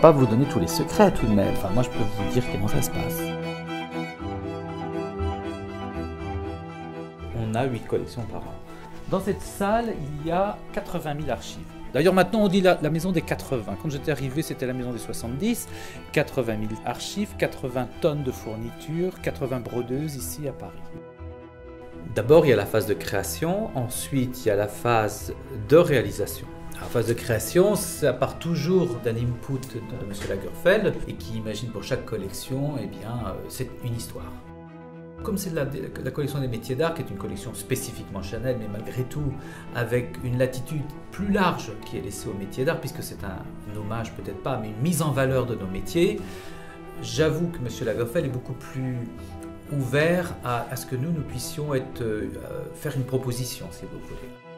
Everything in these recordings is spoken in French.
pas vous donner tous les secrets tout de même. Enfin, moi, je peux vous dire comment ça se passe. On a 8 collections par an. Dans cette salle, il y a 80 000 archives. D'ailleurs, maintenant, on dit la, la maison des 80. Quand j'étais arrivé, c'était la maison des 70. 80 000 archives, 80 tonnes de fournitures, 80 brodeuses ici à Paris. D'abord, il y a la phase de création. Ensuite, il y a la phase de réalisation. La phase de création, ça part toujours d'un input de M. Lagerfeld et qui imagine pour chaque collection, eh bien, euh, c'est une histoire. Comme c'est la, collection des métiers d'art, qui est une collection spécifiquement Chanel, mais malgré tout avec une latitude plus large qui est laissée aux métiers d'art, puisque c'est un, hommage peut-être pas, mais une mise en valeur de nos métiers, j'avoue que M. Lagerfeld est beaucoup plus ouvert à, à, ce que nous, nous puissions être, euh, faire une proposition, si vous voulez.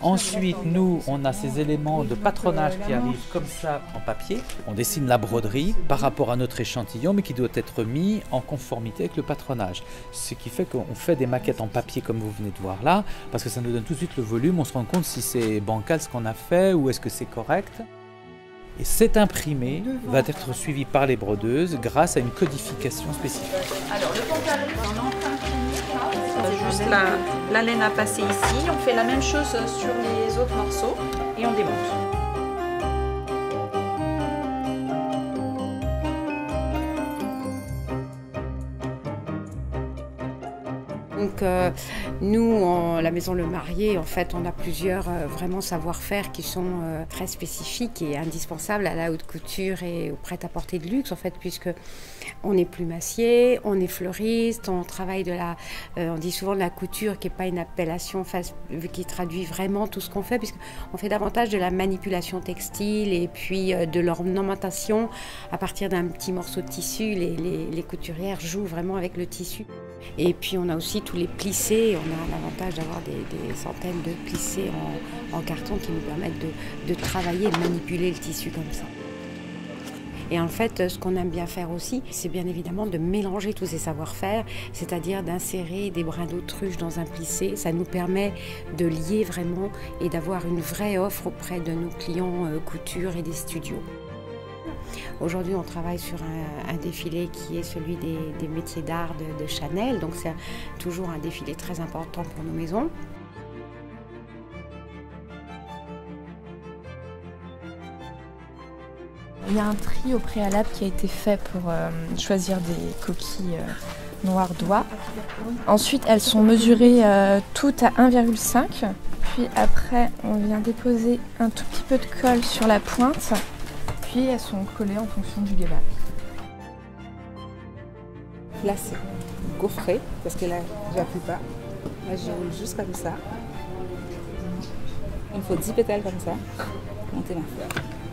Ensuite, nous, on a ces éléments de patronage qui arrivent comme ça en papier. On dessine la broderie par rapport à notre échantillon, mais qui doit être mis en conformité avec le patronage. Ce qui fait qu'on fait des maquettes en papier comme vous venez de voir là, parce que ça nous donne tout de suite le volume. On se rend compte si c'est bancal ce qu'on a fait ou est-ce que c'est correct. Et cet imprimé va être suivi par les brodeuses grâce à une codification spécifique. Alors, le pantalon, on c'est juste la, la, laine à passer ici. On fait la même chose sur les autres morceaux et on démonte. Donc euh, nous, la maison Le Marié, en fait, on a plusieurs euh, vraiment savoir-faire qui sont euh, très spécifiques et indispensables à la haute couture et au prêt-à-porter de luxe, en fait, puisque on est plumassier, on est fleuriste, on travaille de la, on dit souvent de la couture qui n'est pas une appellation qui traduit vraiment tout ce qu'on fait, puisqu'on fait davantage de la manipulation textile et puis de l'ornementation à partir d'un petit morceau de tissu. Les, les, les couturières jouent vraiment avec le tissu. Et puis on a aussi tous les plissés, on a l'avantage d'avoir des, centaines de plissés en, carton qui nous permettent de, de travailler et de manipuler le tissu comme ça. Et en fait, ce qu'on aime bien faire aussi, c'est bien évidemment de mélanger tous ces savoir-faire, c'est-à-dire d'insérer des brins d'autruche dans un plissé. Ça nous permet de lier vraiment et d'avoir une vraie offre auprès de nos clients euh, couture et des studios. Aujourd'hui, on travaille sur un, défilé qui est celui des, métiers d'art de, de, Chanel, donc c'est toujours un défilé très important pour nos maisons. Il y a un tri au préalable qui a été fait pour euh, choisir des coquilles euh, noires d'oie. Ensuite, elles sont mesurées euh, toutes à 1,5. Puis après, on vient déposer un tout petit peu de colle sur la pointe puis elles sont collées en fonction du gala. Là c'est gaufré parce que là j'appuie pas. Là je roule juste comme ça. Il faut 10 pétales comme ça. Monter ma fleur.